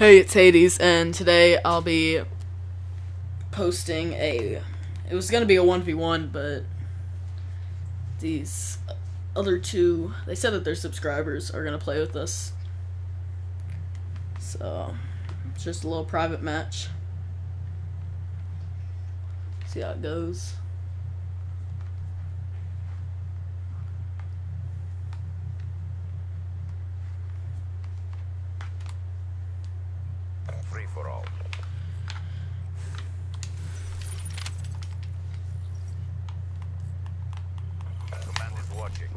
Hey, it's Hades, and today I'll be posting a. It was gonna be a 1v1, but these other two. They said that their subscribers are gonna play with us. So, it's just a little private match. See how it goes. Free for all. Command is watching.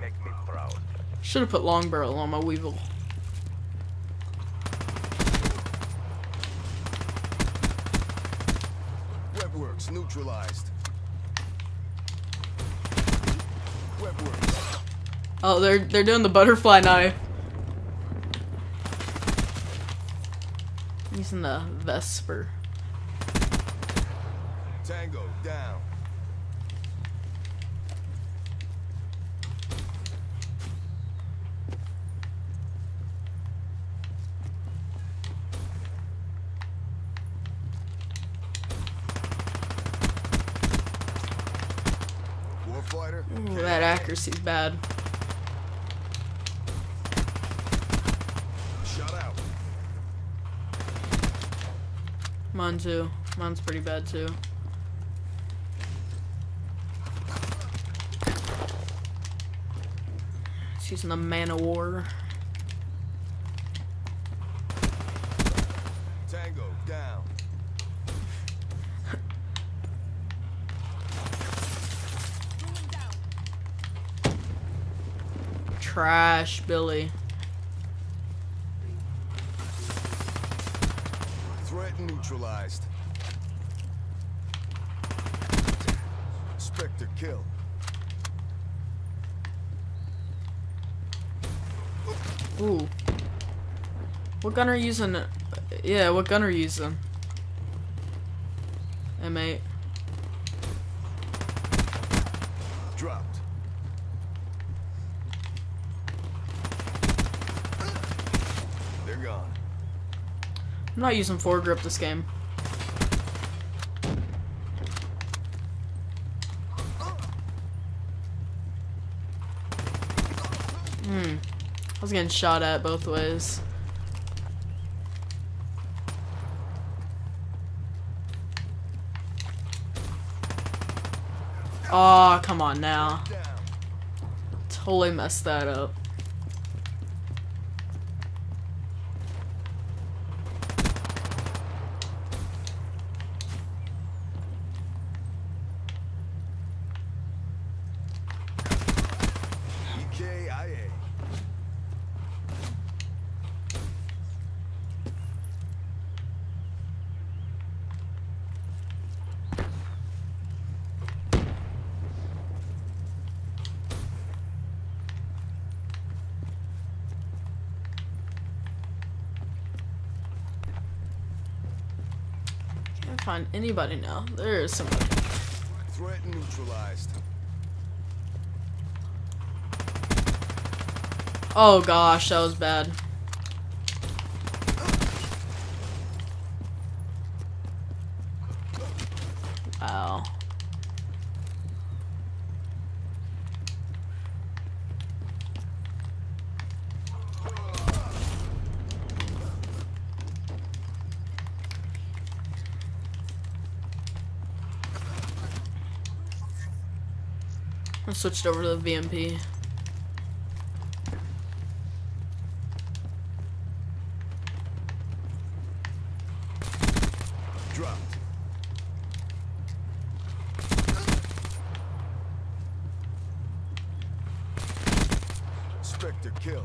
Make me proud. Should have put long barrel on my Weevil. Webworks neutralized. Webworks. Oh, they're they're doing the butterfly knife. Using the Vesper. Tango down. Warfighter. Ooh, that accuracy's bad. Shut out. Mine too. Mine's pretty bad too. She's using the Man-O-War. Tango down. Trash, Billy. Threat neutralized. Spectre kill. Ooh. What gun are you using? Yeah, what gun are you using? M8. Dropped. They're gone. I'm not using foregrip this game. Hmm. I was getting shot at both ways. Oh, come on now. Totally messed that up. Find anybody now. There is somebody. Threat neutralized. Oh gosh, that was bad. Wow. I switched over to the VMP. Dropped. Spectre kill.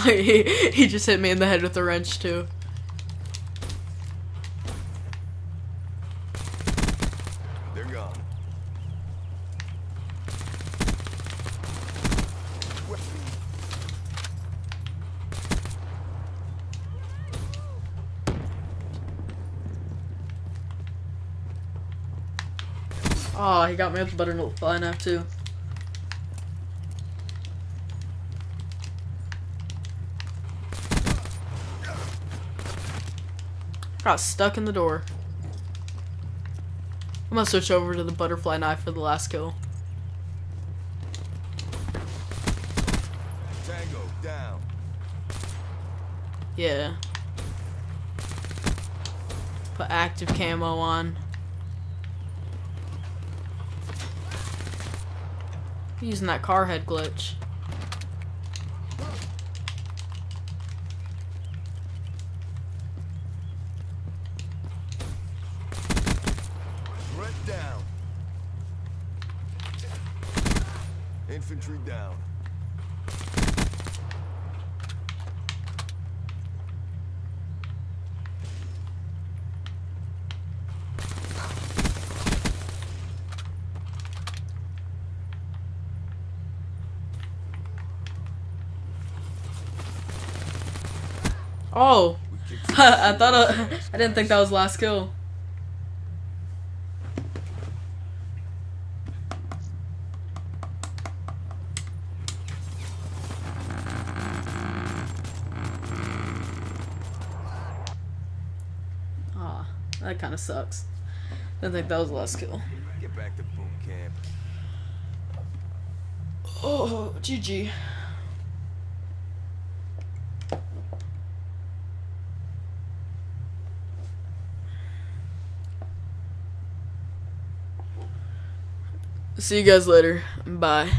he, he just hit me in the head with a wrench too. They're gone. Oh, he got me with the butterfly knife too. Got stuck in the door. I'm gonna switch over to the butterfly knife for the last kill. Tango down. Yeah. Put active camo on. Using that car head glitch. Threat down. Infantry down. Oh! I thought uh, I didn't think that was last kill. That kind of sucks. Didn't think that was the last kill. Get back to boot camp. Oh, GG. See you guys later. Bye.